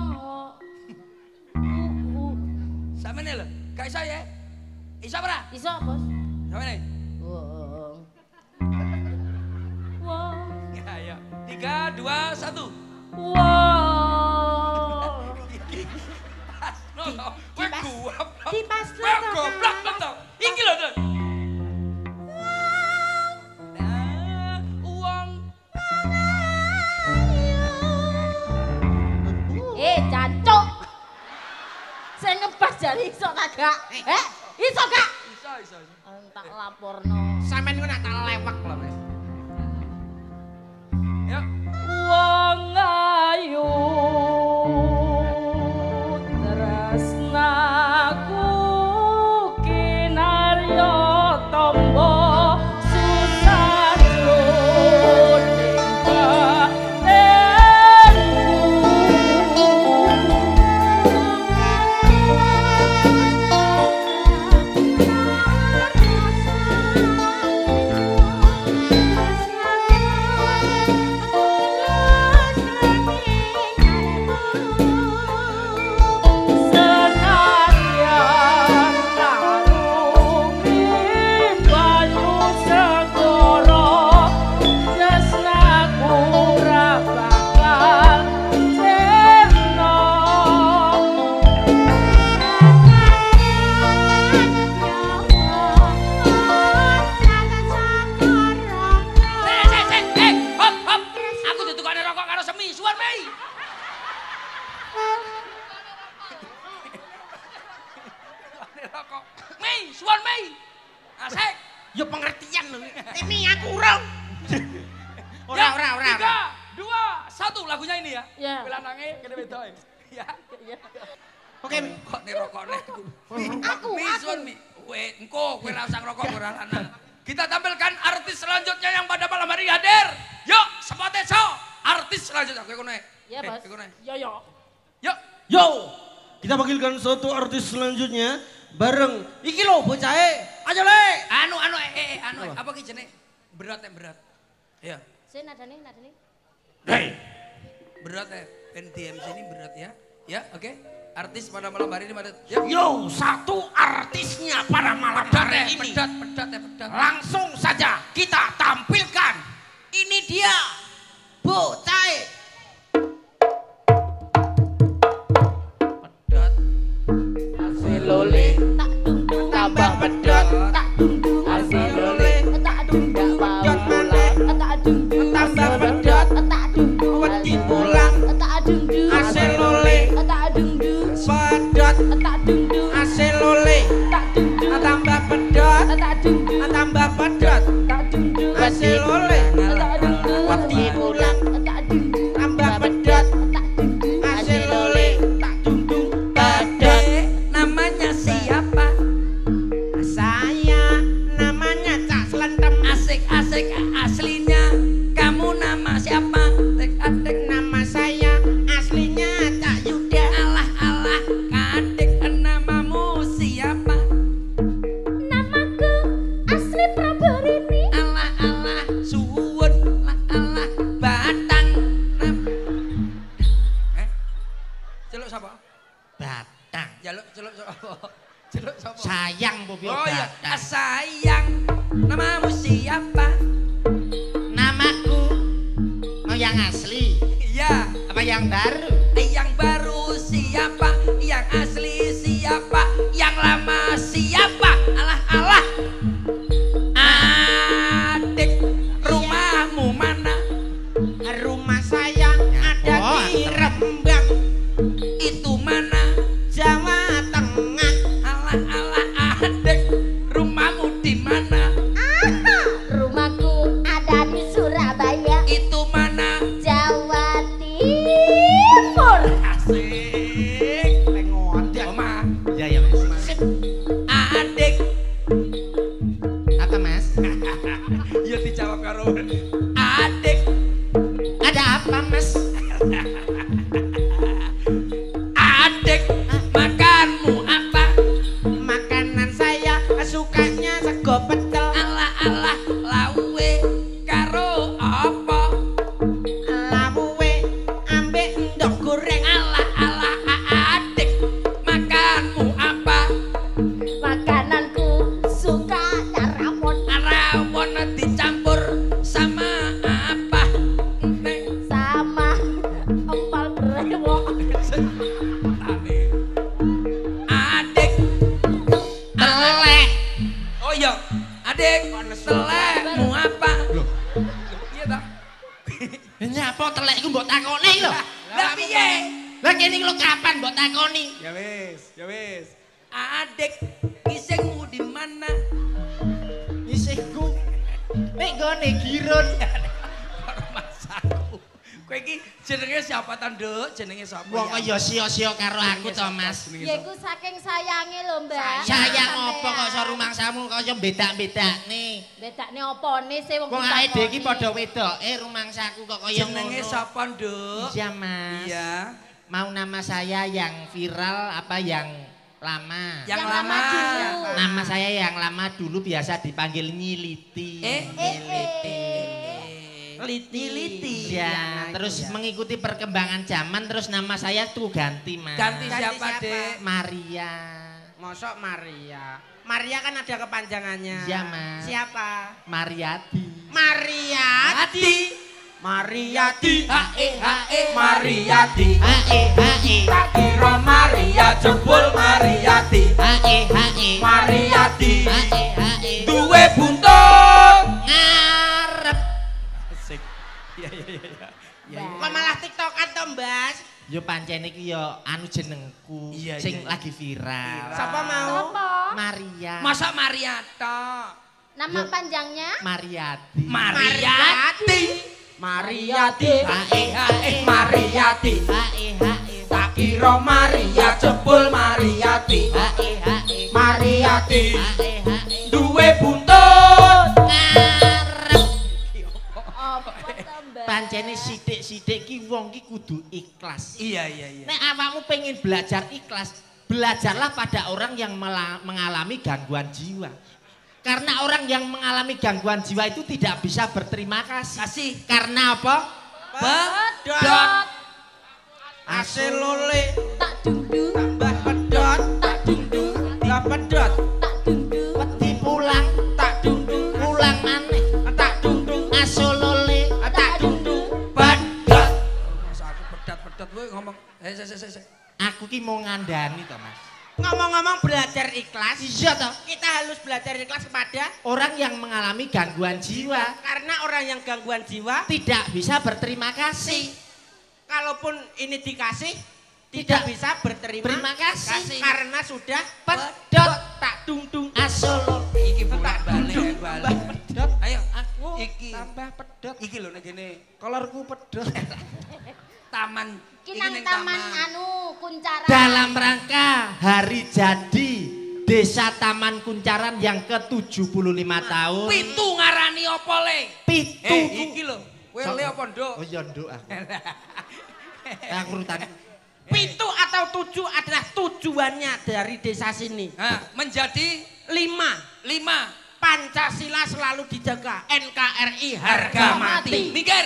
samene lho. Gak iso ya? Iso ora? Iso, Bos. Samene. Wong. wong Ya, ya. Tiga, dua, satu. wong Gua di pas lu tuh. Goblok lu tuh. Iki lho tuh. Eh, jancuk. Saya ngebas jari iso tak gak? Eh, iso gak? Iso, iso, iso. Ah, tak laporno. Sampeyan ku nak tak lewek lho, Mas. Ayu selanjutnya bareng. Iki lo bocahe aja le. Anu anu eh eh anu apa, apa ki jenenge? Berat eh berat. Ya sing nadane nadane Hei. Berat eh. ya band ini berat ya. Ya oke. Okay. artis pada malam hari ini pada ya. yo satu artisnya pada malam pedat hari eh, ini. pedat pedat ya eh, pedat langsung saja kita tampilkan. Ini dia bocah Lord. sio karo aku to Mas. Ya iku saking sayange lho Mbak. Sayang apa kok iso rumangsamu kaya bedak-bedakne. Bedakne opone sih wong. Wong ae iki padha wedoke rumangsaku kok kaya ngono. Jenenge sapa, Nduk? Iya, Mas. Iya. Mau nama saya yang viral apa yang lama yang, yang lama, lama dulu. nama saya yang lama dulu biasa dipanggil nyiliti eh, eh. Liti. Liti. Ya, ya terus ya. mengikuti perkembangan zaman terus nama saya tuh ganti mas. Ganti, ganti siapa, siapa? deh? Maria. Mosok Maria. Maria kan ada kepanjangannya. Ya, mas. Siapa? Mariati. Mariati. Mariati. Hae hae Mariati. Hae hae. Tak kira Maria jebul Mariati. Hae hae. iya. Kok malah tiktokan to, mbas? Yo pancen iki yo anu jenengku iya, sing iya. lagi viral. Siapa mau? Sapa? Maria. Masa Maria toh? Nama yo. panjangnya? Mariati. Mariati. Mariati. Hae hae Mariati. Hae hae. Tak kira Maria jebul Mariati. Hae hae. Mariati. Hae hae. Duwe buntut. Nah. Pancene sithik-sithik ki wong ki kudu ikhlas. Iya iya iya. Nek awakmu pengen belajar ikhlas, belajarlah pada orang yang mengalami gangguan jiwa. Karena orang yang mengalami gangguan jiwa itu tidak bisa berterima kasih. Kasih. Karena apa? Pedot. Ase lole Tak dungdung, tambah pedot tak dungdung, Tak pedot ngomong. Eh se se. se. aku ki mau ngandani to, Mas. Ngomong-ngomong belajar ikhlas Iya toh. Kita harus belajar ikhlas kepada Orang yang mengalami gangguan jiwa Karena orang yang gangguan jiwa tidak bisa berterima kasih. Kalaupun ini dikasih Tidak. Tidak bisa berterima Terima kasih. Karena sudah Pedot Tak dungdung asolo. Iki bolak-balik ya, balik. pedot Ayo, Aku Iki. tambah pedot. iki lho nek kene Kolorku pedot. taman. Ki Iki nang ning taman anu kuncaran. Dalam rangka hari jadi Desa Taman Kuncaran yang ke-75 tahun. Pitu ngarani apa le? Pitu. Eh, iki lho. Kowe le apa nduk? Oh iya nduk aku. Aku urutan. Pitu atau tujuh adalah tujuannya dari desa sini Nah, menjadi Lima lima Pancasila selalu dijaga NKRI harga harga mati. mati Mikir.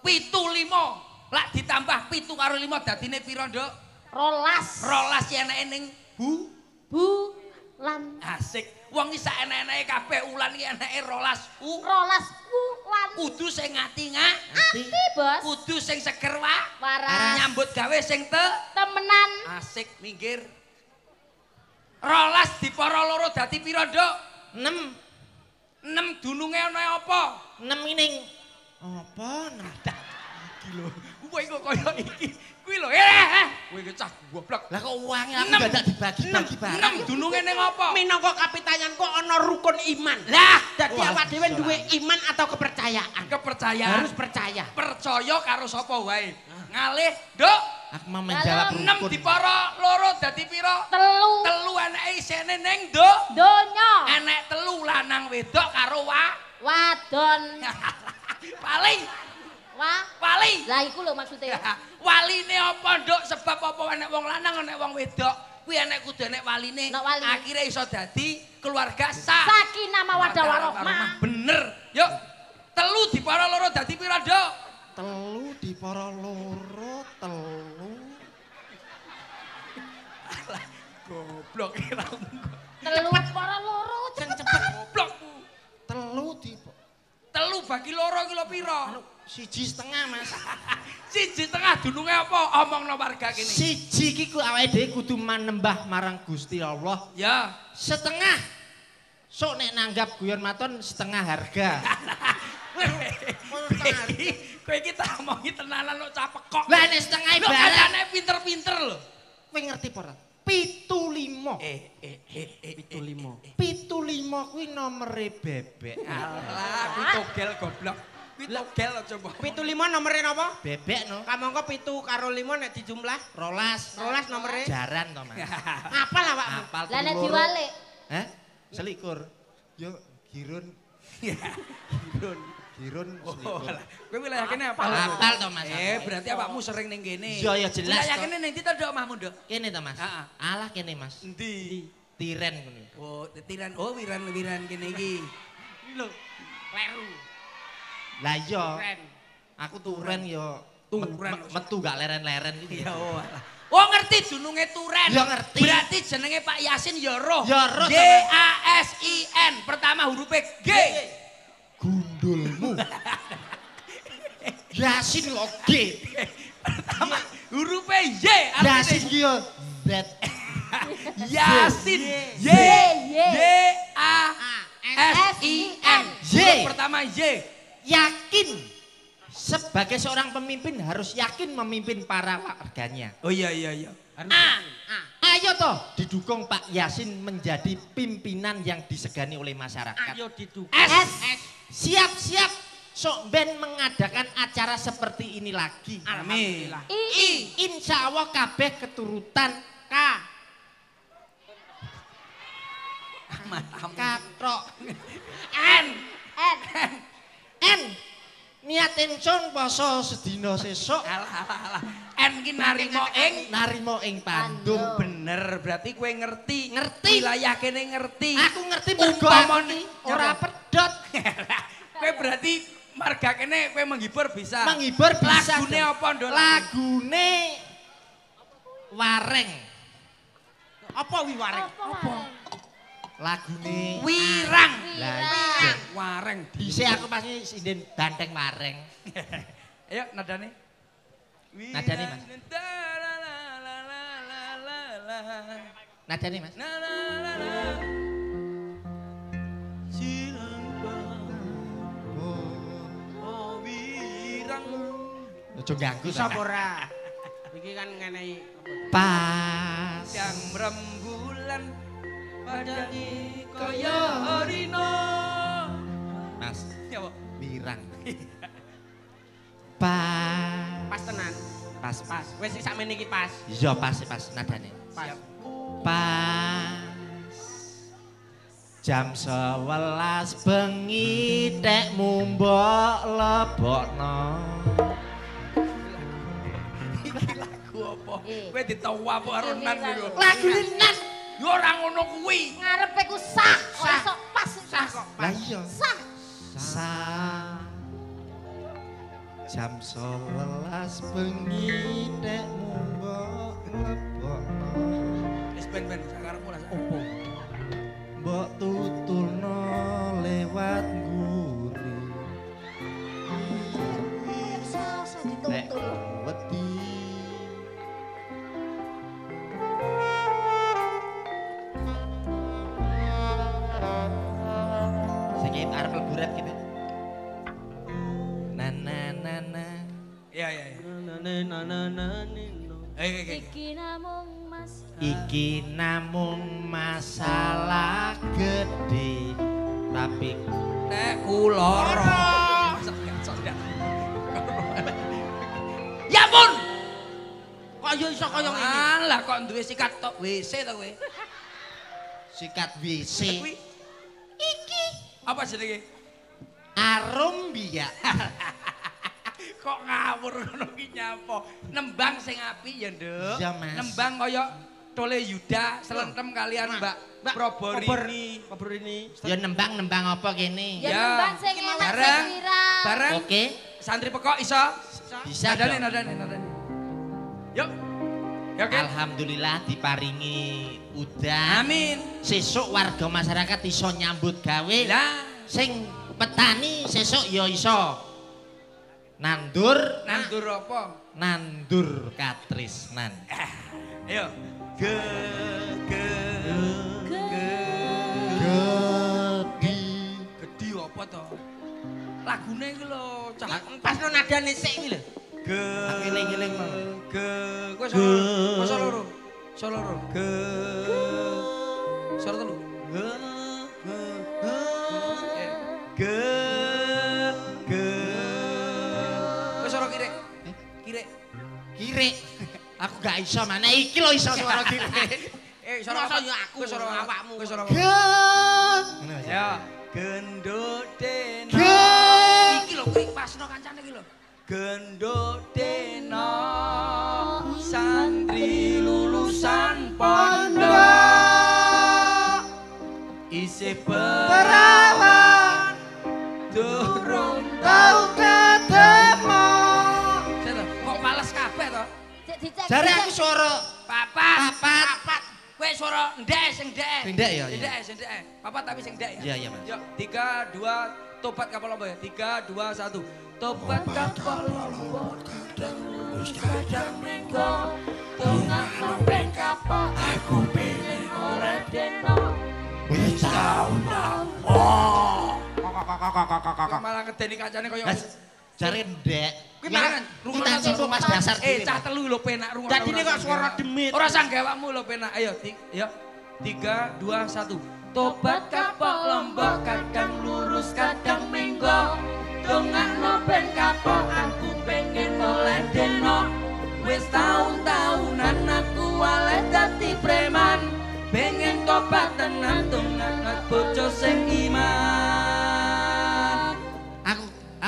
Pitu lima. Lah ditambah pitu karo lima dadine piro nduk? Rolas. Rolas yen enake ning bu Bu lan asik. Wong iki sak enek-eneke kabeh ulan iki enake rolas u. rolas bu lan Kudu sing ngati ngak, ati bos. kudu sing seger wa. Waras. Nyambut gawe sing te Temenan. asik minggir. Rolas dipara loro dadi piro nduk? 6 6 dununge ana apa? 6 ining. Apa 6 Iki lho, kowe kok kaya iki. Kuwi lho, eh, kowe iki cah goblok. Lah kok uangnya aku Enam. gak ada dibagi-bagi barang. 6 dununge ning apa? Minangka kapitanyanku ana rukun iman Lah, Wah, awak dhewe duwe iman atau kepercayaan kepercayaan. Harus percaya percaya karo sapa wae. Ngalih, Nduk. Aku mau menjawab Dalam 6 rukun. dipara loro dadi piro? Telu. Telu eneke isine ning, Nduk. Donya. Enek telu lanang wedok karo wa. Wadon. Paling, Wah. paling. Lah iku lho maksudnya. Waline apa, Nduk? Sebab apa enek wong lanang enek wong wedok? Kuwi enek kudu enek waline. Akhire iso dadi keluarga sah. Sakinah mawaddah warahmah. Bener. Yuk. Telu dipara loro dadi piro, Nduk? Telu di para loro telu. Goblok kira Telu para loro. Cepet goblok. Telu di Telu bagi loro ki lho piro? siji setengah Mas. Siji tengah dununge apa? Omongno warga kene. Siji ki ku awake dhewe kudu manembah marang Gusti Allah. Ya. Setengah. Sok nek nanggap guyon maton setengah harga. Kowe iki tak omongi tenanan lo capek kok. Lah nek setengah Lo ibarat kadane pinter-pinter lho. kowe ngerti apa? Pitu limo. Eh, eh, eh, eh, Pitu limo. Pitu limo kuwi nomere bebek. Alah, kuwi togel goblok. Kuwi togel aja mbok. Pitu lima nomere napa? Bebek no. Kamangka pitu karo lima nek dijumlah Rolas. rolas nomere Jaran to Mas. Apal awakmu? Apal Lah nek diwalik. Hah? Selikur. Yo girun. girun. Girun Oh, selikur. alah. Kowe wilayah kene apa? Apal to Mas. Eh, berarti awakmu sering ning kene. Iya, iya, jelas, Wilayah kene ning ndi to, Nduk, omahmu, Nduk? Kene to Mas. Heeh. Alah kene Mas. Endi? Tiren ngono. Oh, tiran. Oh, wiran-wiran kene iki. Lho, kleru. Lah iya. Keren. Aku turen yo Turen. met- metu gak leren-leren iki. Ya oh. Oh ngerti dununge Turen. Ya, ngerti. Berarti jenenge Pak Yasin ya roh. Ya, roh, G A S I N. Pertama hurufnya G. Gundulmu. Yasin kok G. Pertama hurufnya Y. Yasin ki yo Z. Yasin. Y. Y. A S I N. Y. Pertama Y. Yakin sebagai seorang pemimpin harus yakin memimpin para warganya. Oh iya iya iya. A. ayo toh didukung Pak Yasin menjadi pimpinan yang disegani oleh masyarakat. Ayo didukung. S. Siap-siap sok ben mengadakan acara seperti ini lagi. Amin. I. Insya Allah kabeh keturutan K. Katrok. N. N. N. Niat ingsun poso sedina sesuk Alah alah alah. En ki narimo ing narimo ing. Bandung. bener berarti kowe ngerti. Ngerti. Wilayah kene ngerti. Aku ngerti mergo ora pedot. kowe berarti marga kene kowe menghibur bisa. Menghibur bisa. Lagune apa, Ndol? Lagune Wareng. Apa wiwareng? Apa? Lagune Wirang. Lah Wirang. iya. Wareng. Dhisik aku pasti sinden banteng Wareng. Ayo nadane. Nadane. Mas. Nadane Mas. Ojo ganggu Bisa ta. ora? Iki kan ngenehi Pas. yang rembulan padani kaya harino. Mas, Ya, Pak. wirang. Pas. pas tenan. Pas, Pas. Wis sak meneh iki pas. Iya pas, pas nadane. Pas. Pas. Jam 11 bengi tek mumbok lebokno. Iki lagu apa? Eh. Kowe ditawa apa karo nan lagu. iku? Lagu linan. Yo ora ngono kuwi. Ngarepe ku sah. Ora sok pas. Sah kok. Lah iya. Sah. Sa Jam 11 bengi tek mumbok lebokno. Wis ben ben sakarepmu lah opo. Mbok tutulno leburat gitu. Na na na na. Iya iya iya. Na na na na na. Iki namung mas. Iki namun masalah gede tapi Nek kuloro. Ya pun. Kok yo iso kaya ngene? Alah kok duwe sikat tok WC to kowe. sikat WC Kuwi apa jenenge? Arum biak Kok ngawur ngono ki nyapa? Nembang sing apik ya, Nduk. Iya, Mas. Nembang kaya Tole Yuda selentem kalian Mbak Mbak, Proborini. Kobor ini. ya nembang nembang apa kene Ya Ya. nembang sing enak Bareng. Bareng oke santri pekok iso. bisa Nadane nadane nadane. Yuk. Ya oke. alhamdulillah diparingi udan Amin. sesuk warga masyarakat iso nyambut gawe Lah, sing petani sesuk ya iso nandur nandur apa? nandur katrisnan Ayo. Ge ge ge gedi gedi apa to? Lagune iki lho, cah. Pas no nadane sik iki lho. Ge Aku eling-eling, Mang. Ge kowe solo. Kowe solo loro. Solo loro. Ge Solo telu. Ge ge kiri aku gak iso mana iki lo iso suara kiri Eh, apa? ya aku, solo awakmu. Kowe solo. Ge- Ya. Gendut dena. Iki lho kuwi pasno kancane iki lho. Gendut dena. Santri lulusan pondok. Isi perawan. Durung tau dicek. jare aku suara Papat. Papat. Papat. Kowe suara ndek sing ndek. Sing ndek ya, ya. Ndek sing ndek. Papat tapi sing ndek ya. Iya, iya, Mas. Yuk, 3 2 tobat kapal lombok ya. 3 2 1. Tobat kapal lombok. Kadang minggu. Tengah lembeng kapal. Aku pengen ora deno. wis tau Kok malah ngedeni kancane koyo Jare ndek. Kuwi Ya, mangan, Kita cipu mas dasar Eh, cah telu lho penak rungokno. Dadi kok suara demit. Ora sanggawakmu lho penak. Ayo, ya. 3 2 1. Tobat kapok lombok kadang lurus kadang menggo. Dongakno ben kapok aku pengen oleh deno. Wis taun-taunan aku oleh dadi preman. Pengen tobat tenan dongakno bojo sing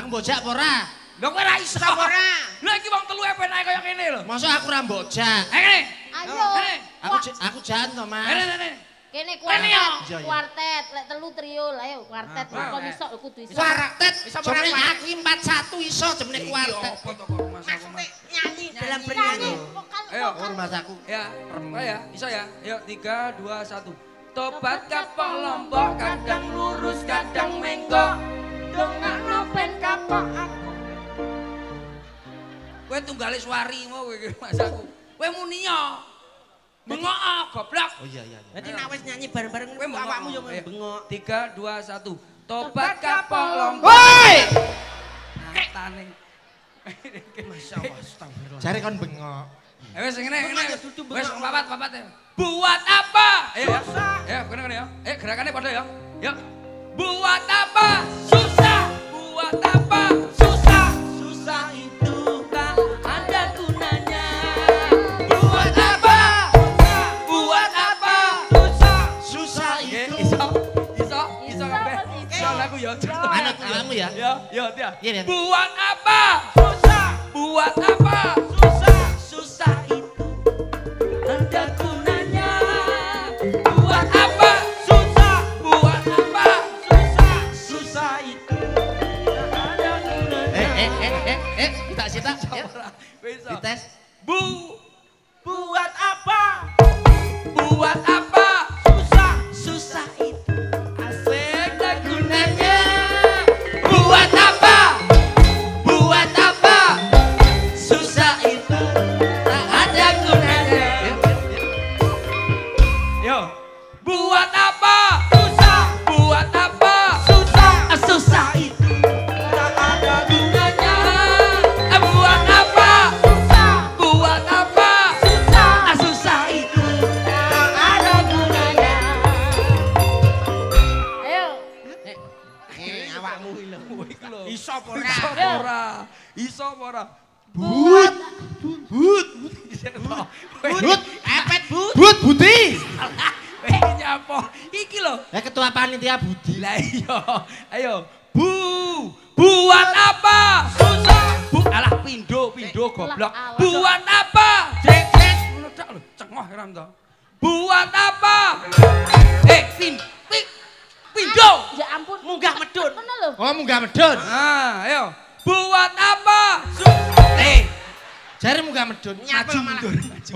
Aku bojak apa ora? Lho kowe ora iso. Sapa ora? Lho iki wong telu penake kaya ngene lho. Masa aku ora bojak? Eh kene. Ayo. Kene. Aku aku jan to, Mas. Kene kene. Kene kuartet. Iya, iya. kuartet, lek telu trio, lah ayo kuartet, Ah, kok ah. iso aku kudu iso. Kuartet. Bisa apa ora aku iki 41 iso jemene kuartet. Apa to kok Mas aku nyanyi dalam Nyanyi, bernyanyi. vokal, Ayo, Mas aku. Ya, oh ya, iso ya. Yuk, 3 2 1. Tobat kapok lombok kadang lurus kadang menggok. Dongakno ben kapok aku. Kowe tunggale suari mau kowe iki, Mas aku. Kowe muni yo. Bengok ah, goblok. Oh iya iya. iya. Jadi nek wis nyanyi bareng-bareng Kowe awakmu yo Ayo. bengok. 3 2 1. Tobat kapok lombok. Woi! Tane. Masyaallah, astagfirullah. Jare kon bengok. Eh wis ngene ngene. Bengok. Wis papat papat ya. Buat apa? Ayo ya. Susah. Ya, kene kene ya. Eh gerakannya pada ya. Yuk. Buat apa? Ya. Ya, ya. Iya, iya. Buat apa? Susah. Buat apa?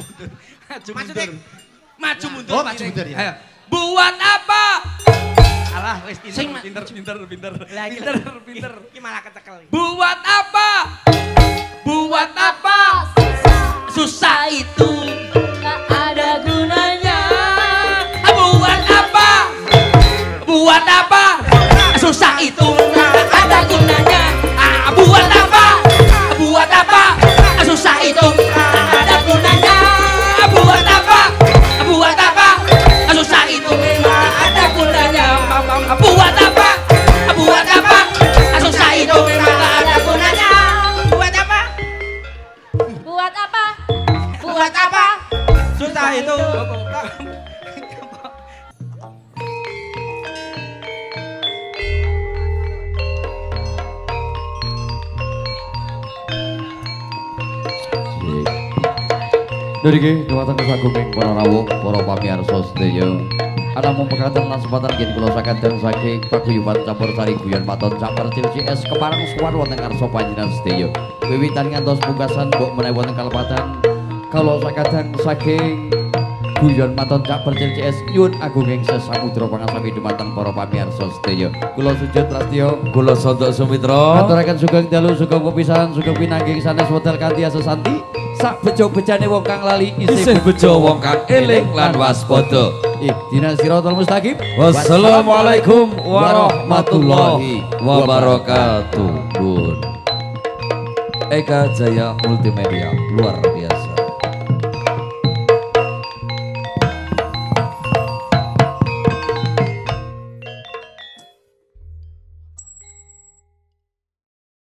Mundur, maju mundur. Maju Maksudnya- mundur. Maju mundur. Oh, maju mundur ya. Ayo. Buat apa? Alah, wis pinter, pinter, pinter, pinter. Pinter, pinter. Iki malah kecekel. Buat apa? Buat apa? Susah. Susah itu Niki dumateng sagunging para rawuh, para pamirsa sedaya. Ana mempekaten lasempatan yen kula sakaten saking paguyuban campur sari guyon paton campur cilci es keparang suwar wonten ngarsa panjenengan sedaya. Wiwitan ngantos pungkasan mbok menawi wonten kalepatan kula sakaten saking guyon paton campur cilci es nyuwun agunging sesamudra pangasawi dumateng para pamirsa sedaya. Kula sujud prastya, kula sondok sumitra. Aturaken sugeng dalu sugeng pepisahan sugeng pinanggih sanes hotel kanthi asesanti. Sak bejo-bejane wong kang lali isih bejo wong kang eling lan waspada. Ihdinas siratal mustaqim. Wassalamualaikum warahmatullahi wabarakatuh. Eka Jaya Multimedia luar biasa